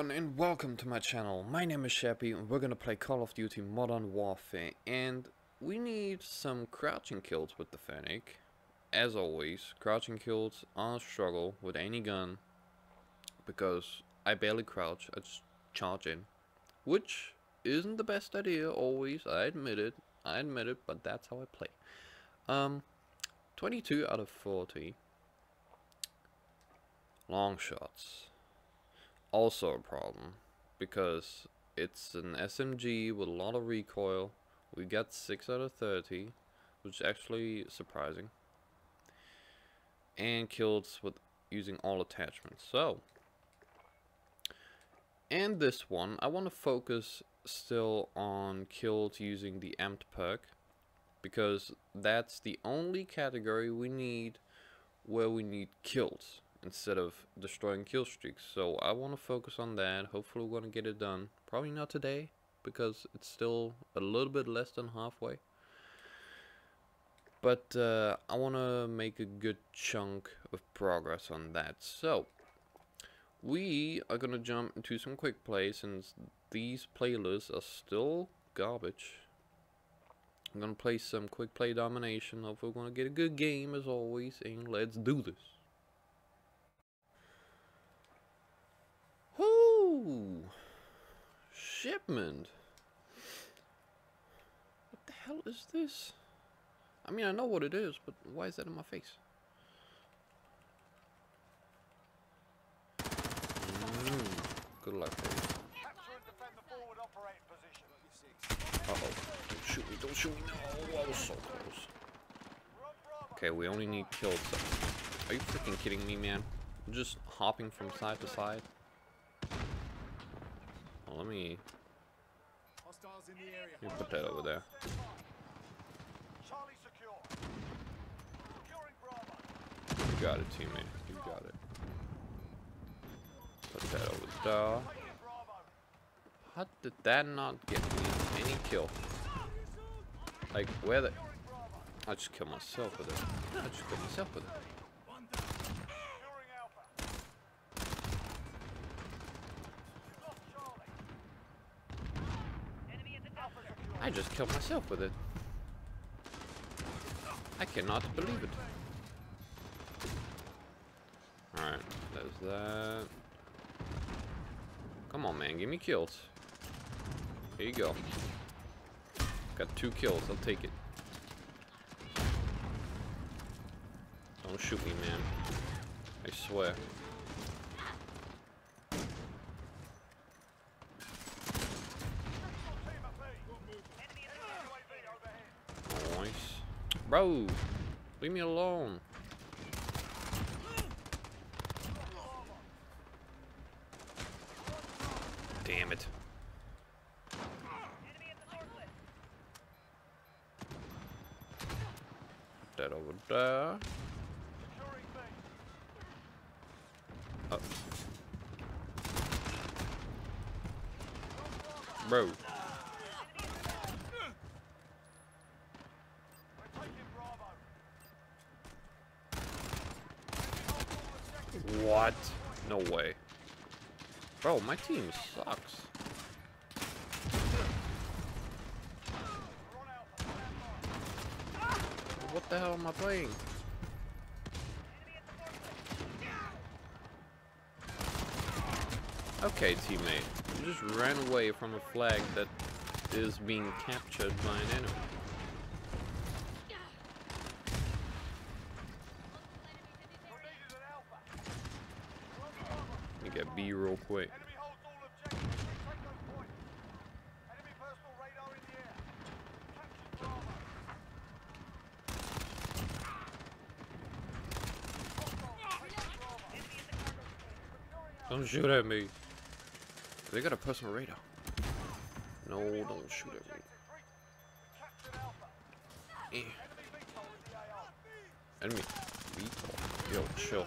everyone and welcome to my channel. My name is Shepi and we're gonna play Call of Duty Modern Warfare and we need some crouching kills with the Fennec. As always, crouching kills are a struggle with any gun because I barely crouch, I just charge in. Which isn't the best idea always, I admit it, I admit it, but that's how I play. Um, 22 out of 40. Long shots also a problem because it's an SMG with a lot of recoil. We got 6 out of 30, which is actually surprising. And kills with using all attachments. So, and this one, I want to focus still on kills using the amped perk because that's the only category we need where we need kills instead of destroying kill streaks. So I want to focus on that. Hopefully we're going to get it done. Probably not today because it's still a little bit less than halfway. But uh, I want to make a good chunk of progress on that. So we are going to jump into some quick plays since these playlists are still garbage. I'm going to play some quick play domination. Hopefully we're going to get a good game as always. And let's do this. Shipment. What the hell is this? I mean, I know what it is, but why is that in my face? Mm, good luck, baby. Uh oh. Don't shoot me, don't shoot me. No, I was so close. Okay, we only need kills. Are you freaking kidding me, man? I'm just hopping from side to side. Well, let me, let me put that over there. You got it, teammate. You got it. Put that over there. How did that not get me any kill? Like, where the... I just killed myself with it. I just killed myself with it. I just killed myself with it. I cannot believe it. Alright, there's that. Come on, man, give me kills. Here you go. Got two kills, I'll take it. Don't shoot me, man. I swear. Bro, leave me alone. Damn it. That over there. Oh. Bro. What? No way. Bro, my team sucks. What the hell am I playing? Okay, teammate. You just ran away from a flag that is being captured by an enemy. Get B real quick. Don't shoot at me. They got a personal radar. No, don't shoot at me. Eh. Enemy. Yo, chill.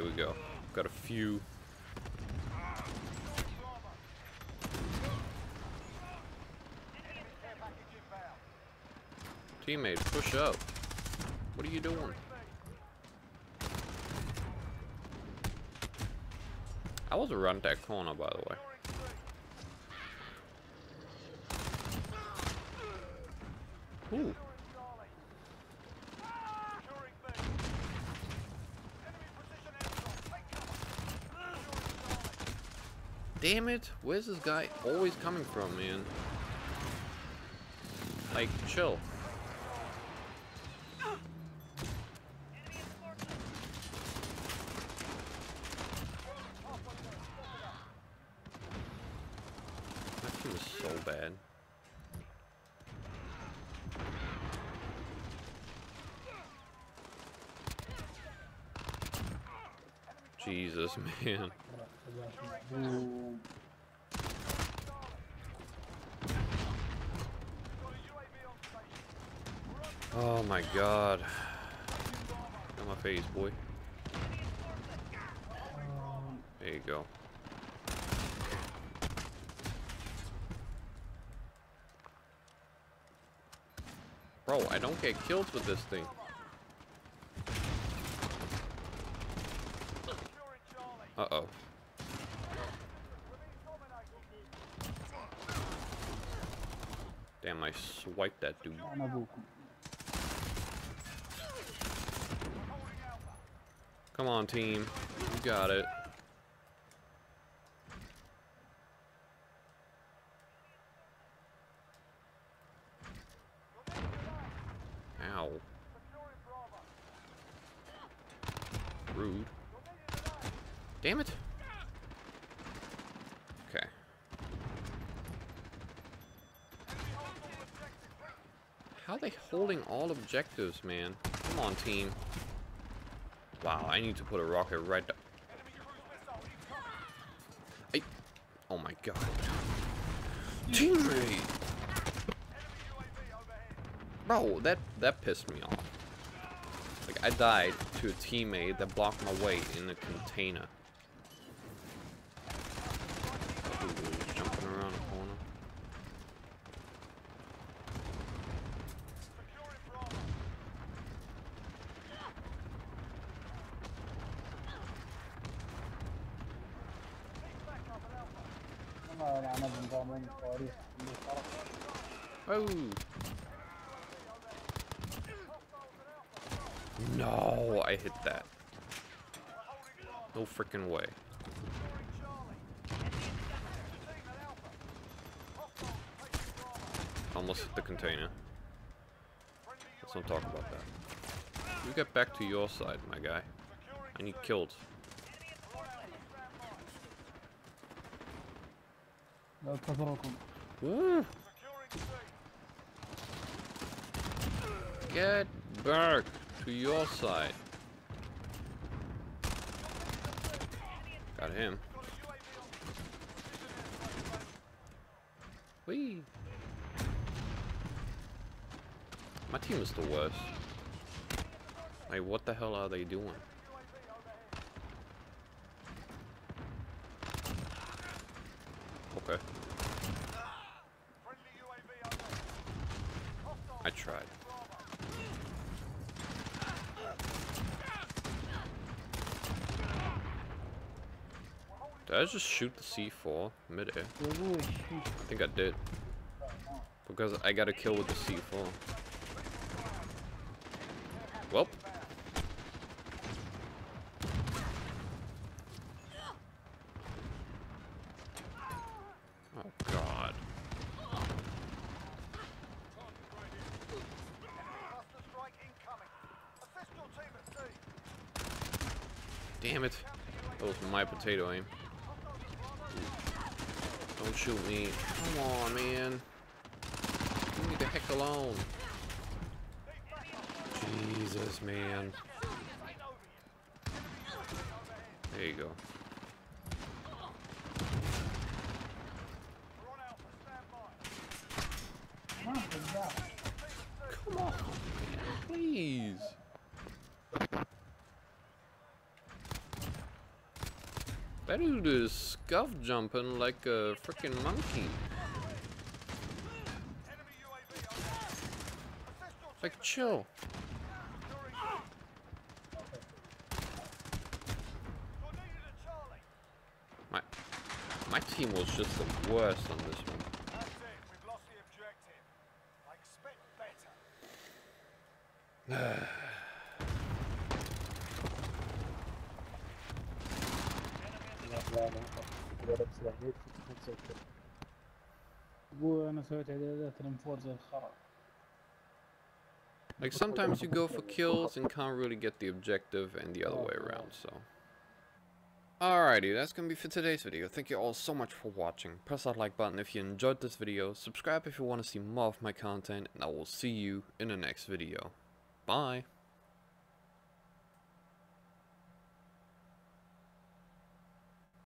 there we go. Got a few. Teammate, push up. What are you doing? I was around that corner, by the way. Ooh. Damn it! Where's this guy always coming from, man? Like, chill. That team is so bad. Jesus, man. Oh my god. On my face, boy. There you go. Bro, I don't get killed with this thing. Uh-oh. Damn, wipe that dude. Come on, team. You got it. How are they holding all objectives, man? Come on, team. Wow, I need to put a rocket right there. Hey. Oh my god. Teammate! Bro, that, that pissed me off. Like, I died to a teammate that blocked my way in a container. Ooh, jumping around the corner. والله انا انا بنظامين الصواريخ اللي صارت Oh! No, I hit that. No freaking way. Almost hit the container. Let's not talk about that. You get back to your side, my guy. I need kills. لا تضركم Woo! Get back to your side. Got him. Whee! My team is the worst. Like, what the hell are they doing? I tried. Did I just shoot the C4 midair? I think I did. Because I got a kill with the C4. Damn it. That was my potato aim. Don't shoot me. Come on, man. Leave me the heck alone. Jesus, man. There you go. Come on, man. Please. That dude is scuff jumping like a freaking monkey. Like, chill. My, my team was just the worst on this one. That's it. We've lost the objective. I expect better. وانا سويت اعدادات الانفورزا الخرا Like sometimes you go for kills and can't really get the objective and the other way around, so. Alrighty, that's gonna be for today's video. Thank you all so much for watching. Press that like button if you enjoyed this video, subscribe if you want to see more of my content, and I will see you in the next video. Bye!